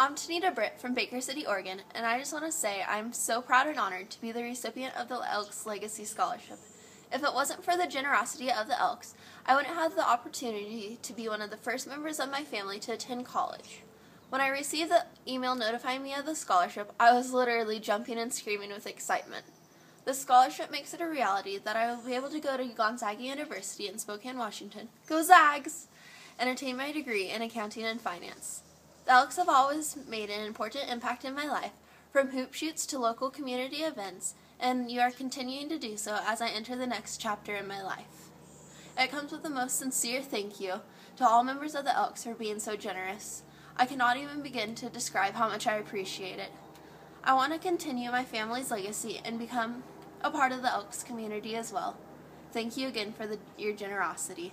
I'm Tonita Britt from Baker City, Oregon, and I just want to say I'm so proud and honored to be the recipient of the Elks Legacy Scholarship. If it wasn't for the generosity of the Elks, I wouldn't have the opportunity to be one of the first members of my family to attend college. When I received the email notifying me of the scholarship, I was literally jumping and screaming with excitement. The scholarship makes it a reality that I will be able to go to Gonzaga University in Spokane, Washington, go Zags, and attain my degree in accounting and finance. The Elks have always made an important impact in my life, from hoop shoots to local community events, and you are continuing to do so as I enter the next chapter in my life. It comes with the most sincere thank you to all members of the Elks for being so generous. I cannot even begin to describe how much I appreciate it. I want to continue my family's legacy and become a part of the Elks community as well. Thank you again for the, your generosity.